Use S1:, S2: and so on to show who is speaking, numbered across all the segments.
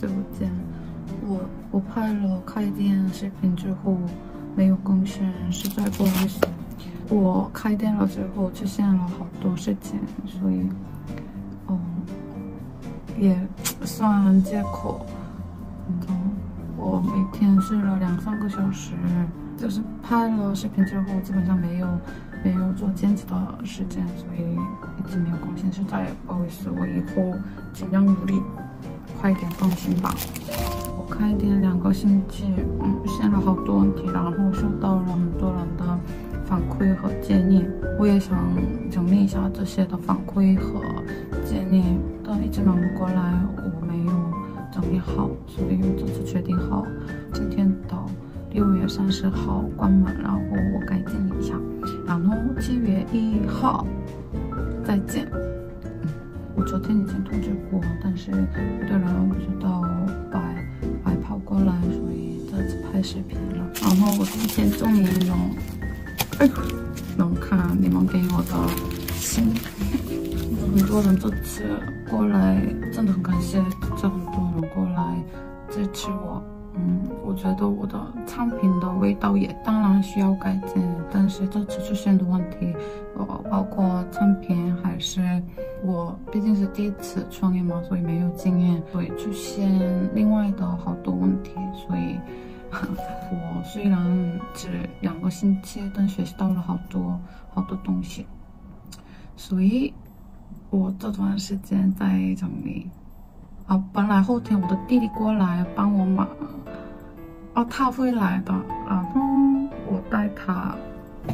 S1: 直播间。我我拍了开店视频之后没有更新，实在不好意思。我开店了之后出现了好多事情，所以，嗯，也算借口。嗯，我每天睡了两三个小时，就是拍了视频之后基本上没有没有做兼职的时间，所以一直没有更新，实在不好意思。我以后尽量努力，快点更新吧。我开店两个星期，嗯，出现了好多问题，然后收到了很多人的反馈和建议，我也想整理一下这些的反馈和建议，但一直忙不过来，我没有整理好，所以这次决定好，今天到六月三十号关门，然后我改进一下，然后七月一号再见。昨天已经通知过，但是有的人不知道白白跑过来，所以这次拍视频了。然后我今天终于能，哎，能看你们给我的信，很多人这次过来，真的很感谢这很多人过来支持我。觉得我的产品的味道也当然需要改进，但是这次出现的问题，呃，包括产品还是我毕竟是第一次创业嘛，所以没有经验，所以出现另外的好多问题，所以 我虽然只两个星期，但学习到了好多好多东西，所以我这段时间在整理。啊，本来后天我的弟弟过来帮我忙，哦，他会来的，然后我带他。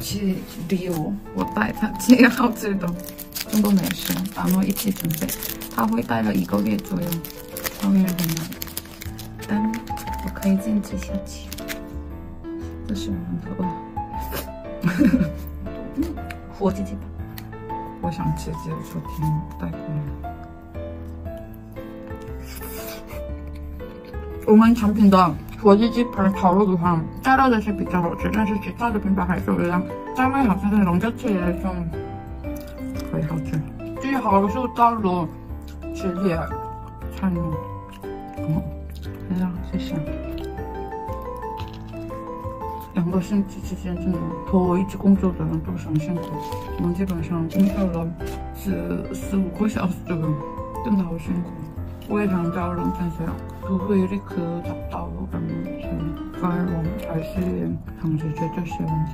S1: 去旅游，我带他。去好吃的中国美食，然后一起准备。他会待了一个月左右，后面很忙，但我可以坚持下去。这是我们的。火鸡鸡吧，我想吃，只有昨天带过来。我 们产品的火鸡鸡排烤肉的话，加料的是比较好吃，但是其他的品牌还是一样，加味好像是龙家脆的那种，可以好吃。最好是到了十点才能，嗯，来了，谢谢。两个星期之间真的和我一起工作的人都是很辛苦，我们基本上工作了十十五个小时，真的好辛苦。我也想找人分享，不会立刻找到人去包容，还是想解决这些问题。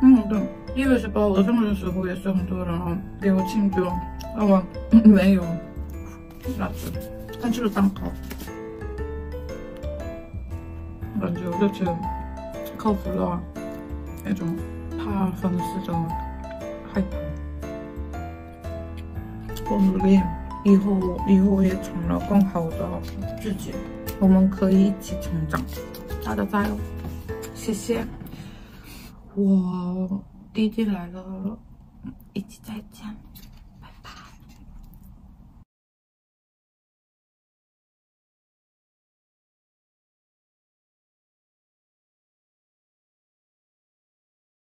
S1: 嗯，对，一月十八我生日的。时候也是很多人给我庆祝，但我没有蜡烛，但吃了蛋糕，感觉我这次克服了那种怕粉丝的。害怕。我努力，以后以后也成了更好的自己，我们可以一起成长，大家加油！谢谢，我弟弟来了，一起再见。